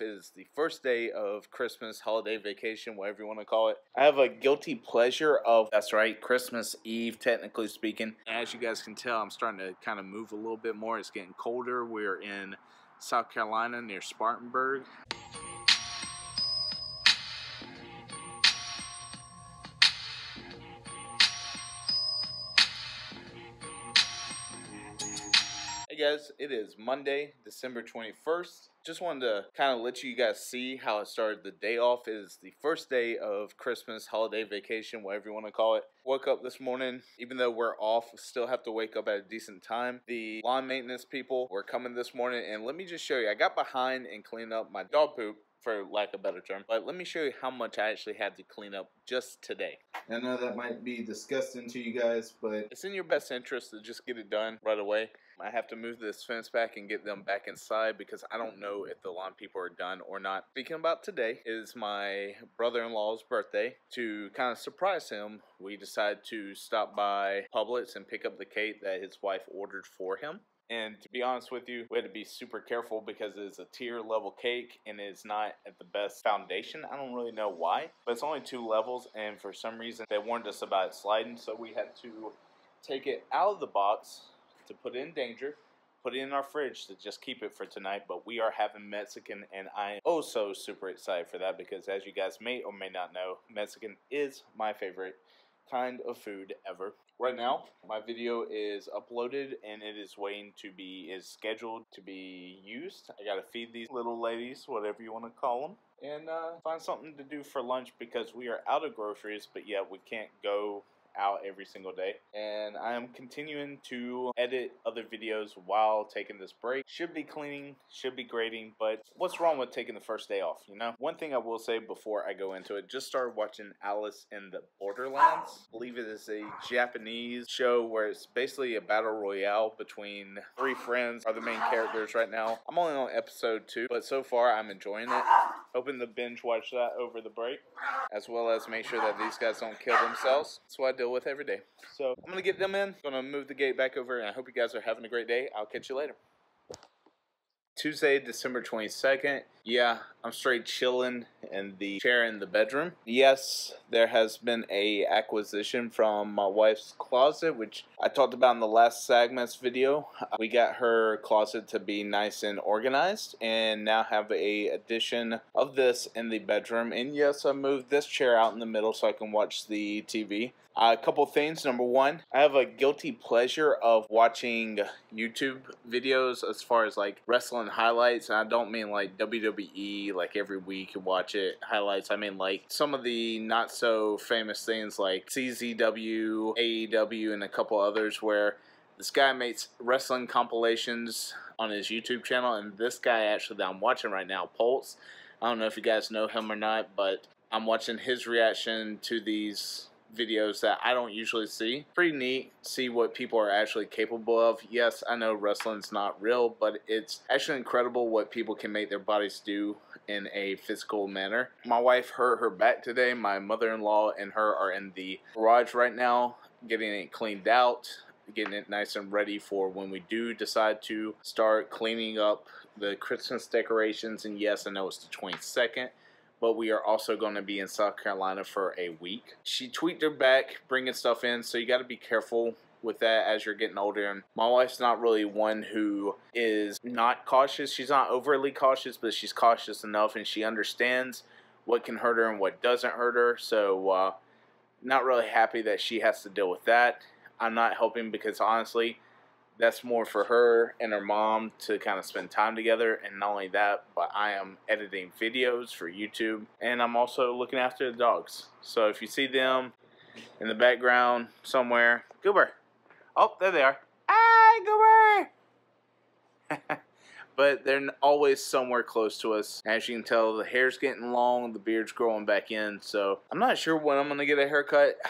is the first day of Christmas, holiday vacation, whatever you want to call it. I have a guilty pleasure of, that's right, Christmas Eve, technically speaking. As you guys can tell, I'm starting to kind of move a little bit more. It's getting colder. We're in South Carolina near Spartanburg. Guys, it is Monday, December 21st. Just wanted to kind of let you guys see how it started the day off. It is the first day of Christmas, holiday vacation, whatever you want to call it. Woke up this morning, even though we're off, still have to wake up at a decent time. The lawn maintenance people were coming this morning, and let me just show you. I got behind and cleaned up my dog poop for lack of a better term. But let me show you how much I actually had to clean up just today. I know that might be disgusting to you guys, but it's in your best interest to just get it done right away. I have to move this fence back and get them back inside because I don't know if the lawn people are done or not. Speaking about today is my brother-in-law's birthday. To kind of surprise him, we decided to stop by Publix and pick up the cake that his wife ordered for him. And to be honest with you, we had to be super careful because it's a tier level cake and it's not at the best foundation. I don't really know why, but it's only two levels, and for some reason they warned us about it sliding, so we had to take it out of the box to put it in danger, put it in our fridge to just keep it for tonight. But we are having Mexican, and I am oh so super excited for that because, as you guys may or may not know, Mexican is my favorite kind of food ever. Right now, my video is uploaded and it is waiting to be is scheduled to be used. I gotta feed these little ladies, whatever you want to call them, and uh, find something to do for lunch because we are out of groceries, but yet we can't go out every single day. And I am continuing to edit other videos while taking this break. Should be cleaning, should be grading, but what's wrong with taking the first day off, you know? One thing I will say before I go into it, just started watching Alice in the Borderlands. I believe it is a Japanese show where it's basically a battle royale between three friends are the main characters right now. I'm only on episode two, but so far I'm enjoying it. Hoping to binge watch that over the break, as well as make sure that these guys don't kill themselves. That's what I deal with every day. So I'm gonna get them in. Gonna move the gate back over, and I hope you guys are having a great day. I'll catch you later. Tuesday, December 22nd. Yeah, I'm straight chilling in the chair in the bedroom. Yes, there has been a acquisition from my wife's closet, which I talked about in the last Sagmas video. We got her closet to be nice and organized and now have a addition of this in the bedroom. And yes, I moved this chair out in the middle so I can watch the TV. Uh, a couple things. Number one, I have a guilty pleasure of watching YouTube videos as far as like wrestling highlights. And I don't mean like WWE, like every week you watch it highlights. I mean like some of the not so famous things like CZW, AEW, and a couple others where this guy makes wrestling compilations on his YouTube channel. And this guy actually that I'm watching right now, Pulse. I don't know if you guys know him or not, but I'm watching his reaction to these videos that I don't usually see. Pretty neat, see what people are actually capable of. Yes, I know wrestling's not real, but it's actually incredible what people can make their bodies do in a physical manner. My wife hurt her back today. My mother-in-law and her are in the garage right now getting it cleaned out getting it nice and ready for when we do decide to start cleaning up the Christmas decorations. And yes, I know it's the 22nd, but we are also going to be in South Carolina for a week. She tweaked her back, bringing stuff in, so you got to be careful with that as you're getting older. And my wife's not really one who is not cautious. She's not overly cautious, but she's cautious enough and she understands what can hurt her and what doesn't hurt her. So, uh, not really happy that she has to deal with that. I'm not helping because honestly, that's more for her and her mom to kind of spend time together. And not only that, but I am editing videos for YouTube and I'm also looking after the dogs. So if you see them in the background somewhere, Goober. Oh, there they are. Hi, Goober. but they're always somewhere close to us. As you can tell, the hair's getting long, the beard's growing back in. So I'm not sure when I'm going to get a haircut.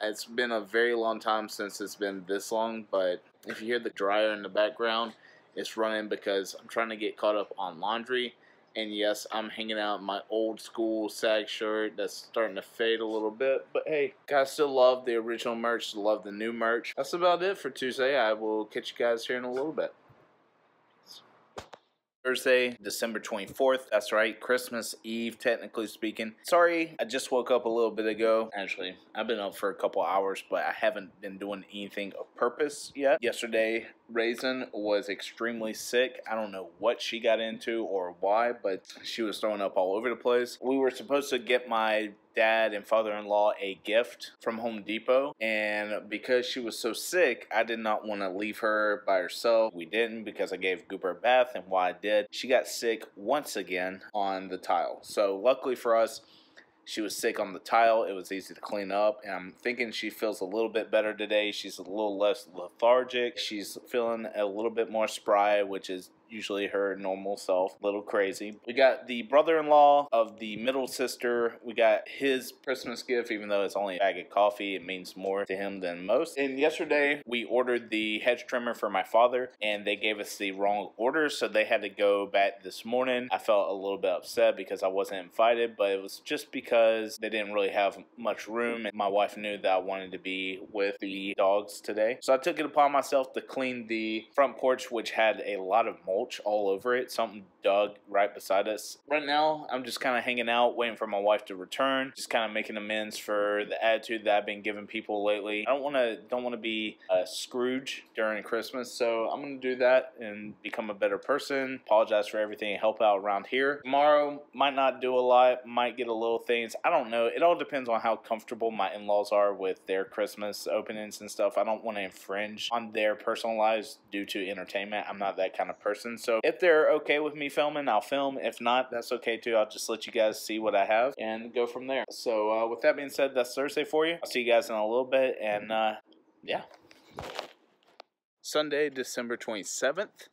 It's been a very long time since it's been this long, but if you hear the dryer in the background, it's running because I'm trying to get caught up on laundry. And yes, I'm hanging out my old school sag shirt that's starting to fade a little bit. But hey, guys still love the original merch, love the new merch. That's about it for Tuesday. I will catch you guys here in a little bit. Thursday, December 24th. That's right, Christmas Eve, technically speaking. Sorry, I just woke up a little bit ago. Actually, I've been up for a couple hours, but I haven't been doing anything of purpose yet. Yesterday, Raisin was extremely sick. I don't know what she got into or why, but she was throwing up all over the place. We were supposed to get my dad and father-in-law a gift from Home Depot and because she was so sick I did not want to leave her by herself we didn't because I gave Goober a bath and while I did she got sick once again on the tile so luckily for us she was sick on the tile. It was easy to clean up. And I'm thinking she feels a little bit better today. She's a little less lethargic. She's feeling a little bit more spry, which is usually her normal self, a little crazy. We got the brother-in-law of the middle sister. We got his Christmas gift, even though it's only a bag of coffee, it means more to him than most. And yesterday, we ordered the hedge trimmer for my father, and they gave us the wrong order, so they had to go back this morning. I felt a little bit upset because I wasn't invited, but it was just because they didn't really have much room, and my wife knew that I wanted to be with the dogs today. So I took it upon myself to clean the front porch, which had a lot of mold mulch all over it. Something dug right beside us. Right now, I'm just kind of hanging out, waiting for my wife to return. Just kind of making amends for the attitude that I've been giving people lately. I don't want to don't want to be a Scrooge during Christmas, so I'm gonna do that and become a better person. Apologize for everything help out around here. Tomorrow might not do a lot, might get a little things. I don't know. It all depends on how comfortable my in-laws are with their Christmas openings and stuff. I don't want to infringe on their personal lives due to entertainment. I'm not that kind of person. So if they're okay with me filming, I'll film. If not, that's okay too. I'll just let you guys see what I have and go from there. So uh, with that being said, that's Thursday for you. I'll see you guys in a little bit. And uh, yeah. Sunday, December 27th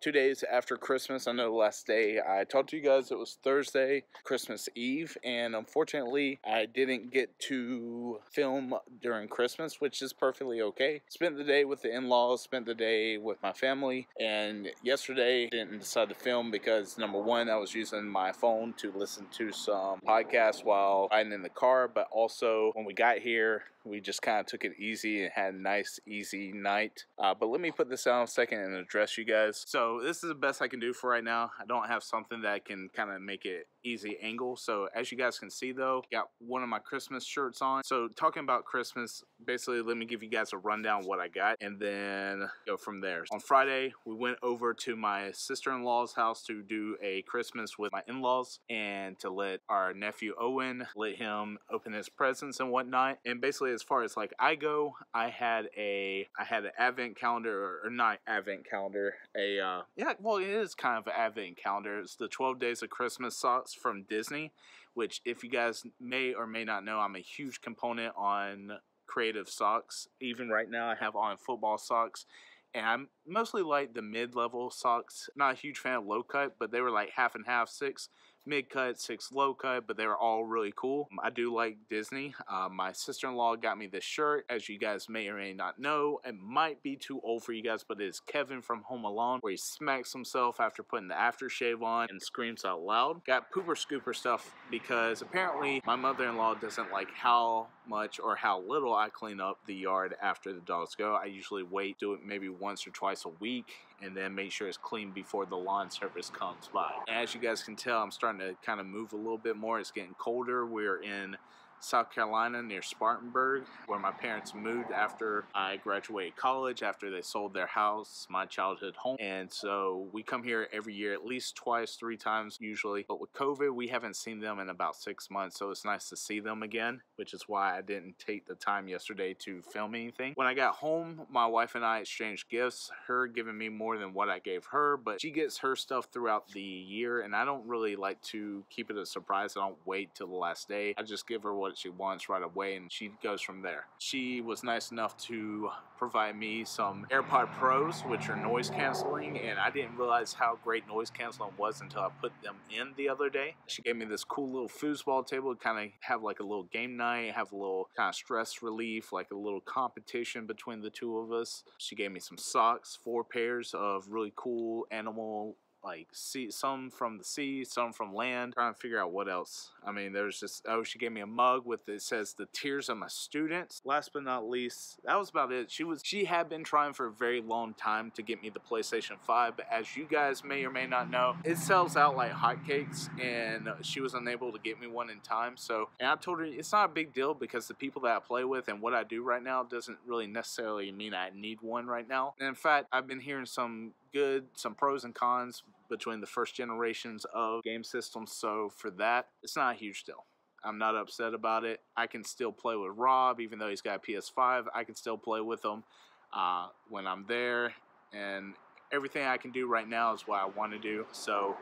two days after Christmas. I know the last day I talked to you guys, it was Thursday, Christmas Eve, and unfortunately, I didn't get to film during Christmas, which is perfectly okay. Spent the day with the in laws, spent the day with my family, and yesterday didn't decide to film because number one, I was using my phone to listen to some podcasts while riding in the car, but also when we got here, we just kind of took it easy and had a nice, easy night. Uh, but let me put this down a second and address you guys. So this is the best I can do for right now. I don't have something that can kind of make it easy angle. So as you guys can see though, got one of my Christmas shirts on. So talking about Christmas, basically let me give you guys a rundown what I got and then go from there. On Friday, we went over to my sister-in-law's house to do a Christmas with my in-laws and to let our nephew Owen, let him open his presents and whatnot. And basically as far as like I go, I had a, I had an advent calendar or, not advent calendar, a, uh, yeah, well it is kind of an advent calendar. It's the 12 days of Christmas socks from Disney, which if you guys may or may not know, I'm a huge component on creative socks. Even right now, I have on football socks. And I'm mostly like the mid-level socks. Not a huge fan of low cut, but they were like half and half six mid cut, six low cut, but they were all really cool. I do like Disney. Uh, my sister-in-law got me this shirt. As you guys may or may not know, it might be too old for you guys, but it is Kevin from Home Alone, where he smacks himself after putting the aftershave on and screams out loud. Got pooper scooper stuff because apparently my mother-in-law doesn't like how much or how little I clean up the yard after the dogs go. I usually wait, do it maybe once or twice a week and then make sure it's clean before the lawn service comes by. As you guys can tell, I'm starting to kind of move a little bit more. It's getting colder. We're in South Carolina near Spartanburg, where my parents moved after I graduated college, after they sold their house, my childhood home. And so we come here every year, at least twice, three times usually. But with COVID, we haven't seen them in about six months. So it's nice to see them again, which is why I didn't take the time yesterday to film anything. When I got home, my wife and I exchanged gifts, her giving me more than what I gave her, but she gets her stuff throughout the year. And I don't really like to keep it a surprise. I don't wait till the last day. I just give her what what she wants right away and she goes from there. She was nice enough to provide me some AirPod Pros, which are noise canceling, and I didn't realize how great noise canceling was until I put them in the other day. She gave me this cool little foosball table to kind of have like a little game night, have a little kind of stress relief, like a little competition between the two of us. She gave me some socks, four pairs of really cool animal like sea, some from the sea, some from land. Trying to figure out what else. I mean, there's just oh, she gave me a mug with it says the tears of my students. Last but not least, that was about it. She was she had been trying for a very long time to get me the PlayStation 5, but as you guys may or may not know, it sells out like hotcakes, and she was unable to get me one in time. So, and I told her it's not a big deal because the people that I play with and what I do right now doesn't really necessarily mean I need one right now. And in fact, I've been hearing some good, some pros and cons between the first generations of game systems. So for that, it's not a huge deal. I'm not upset about it. I can still play with Rob, even though he's got a PS5. I can still play with him uh, when I'm there, and everything I can do right now is what I want to do. So,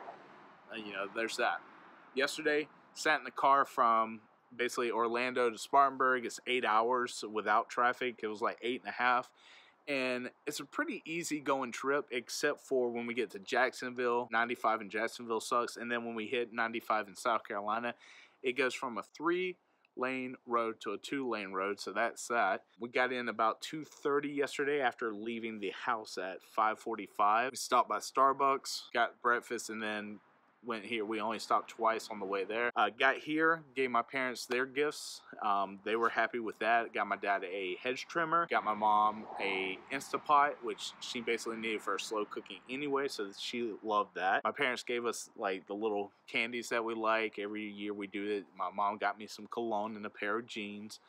uh, you know, there's that. Yesterday, sat in the car from basically Orlando to Spartanburg. It's eight hours without traffic. It was like eight and a half and it's a pretty easy going trip except for when we get to Jacksonville. 95 in Jacksonville sucks, and then when we hit 95 in South Carolina, it goes from a three lane road to a two lane road so that's that we got in about 2.30 yesterday after leaving the house at 5.45 we stopped by starbucks got breakfast and then went here. We only stopped twice on the way there. Uh, got here, gave my parents their gifts. Um, they were happy with that. Got my dad a hedge trimmer. Got my mom a Instapot, which she basically needed for slow cooking anyway, so she loved that. My parents gave us like the little candies that we like. Every year we do it. My mom got me some cologne and a pair of jeans.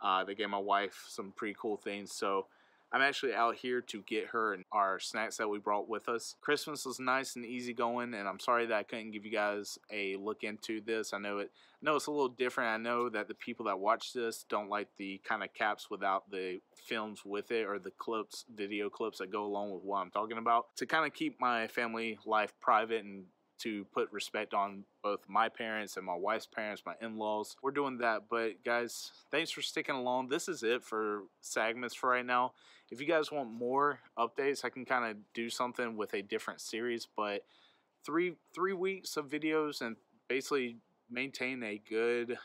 Uh, they gave my wife some pretty cool things. So I'm actually out here to get her and our snacks that we brought with us. Christmas was nice and easy going, and I'm sorry that I couldn't give you guys a look into this. I know it. I know it's a little different. I know that the people that watch this don't like the kind of caps without the films with it or the clips, video clips that go along with what I'm talking about. To kind of keep my family life private and to put respect on both my parents and my wife's parents, my in-laws. We're doing that, but guys, thanks for sticking along. This is it for Sagmas for right now. If you guys want more updates, I can kind of do something with a different series, but three three weeks of videos and basically maintain a good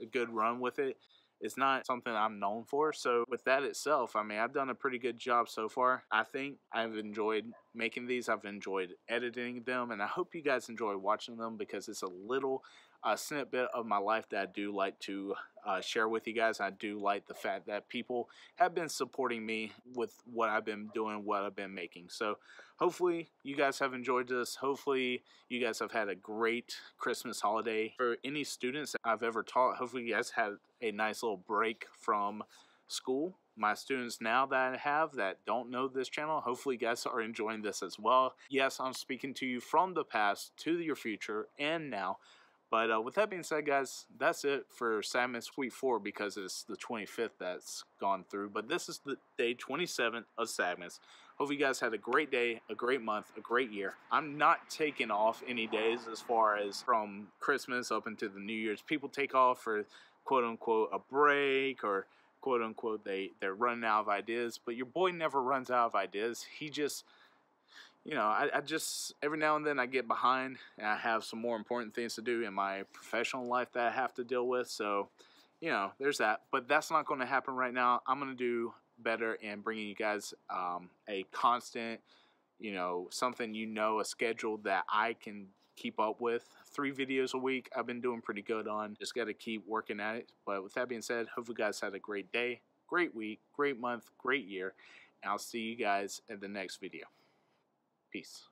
a good run with it it's not something I'm known for. So with that itself, I mean, I've done a pretty good job so far. I think I've enjoyed making these. I've enjoyed editing them, and I hope you guys enjoy watching them because it's a little a snippet of my life that I do like to uh, share with you guys. I do like the fact that people have been supporting me with what I've been doing, what I've been making. So hopefully you guys have enjoyed this. Hopefully you guys have had a great Christmas holiday. For any students that I've ever taught, hopefully you guys had a nice little break from school. My students now that I have that don't know this channel, hopefully you guys are enjoying this as well. Yes, I'm speaking to you from the past to your future and now. But uh, with that being said, guys, that's it for Sagmas Week 4 because it's the 25th that's gone through. But this is the day 27th of Sagmas. Hope you guys had a great day, a great month, a great year. I'm not taking off any days as far as from Christmas up into the New Year's. People take off for quote unquote a break or quote unquote they, they're running out of ideas. But your boy never runs out of ideas. He just you know, I, I, just every now and then I get behind and I have some more important things to do in my professional life that I have to deal with. So, you know, there's that. But that's not going to happen right now. I'm going to do better in bringing you guys um, a constant, you know, something you know, a schedule that I can keep up with. Three videos a week, I've been doing pretty good on. Just got to keep working at it. But with that being said, hope you guys had a great day, great week, great month, great year. And I'll see you guys in the next video. Peace.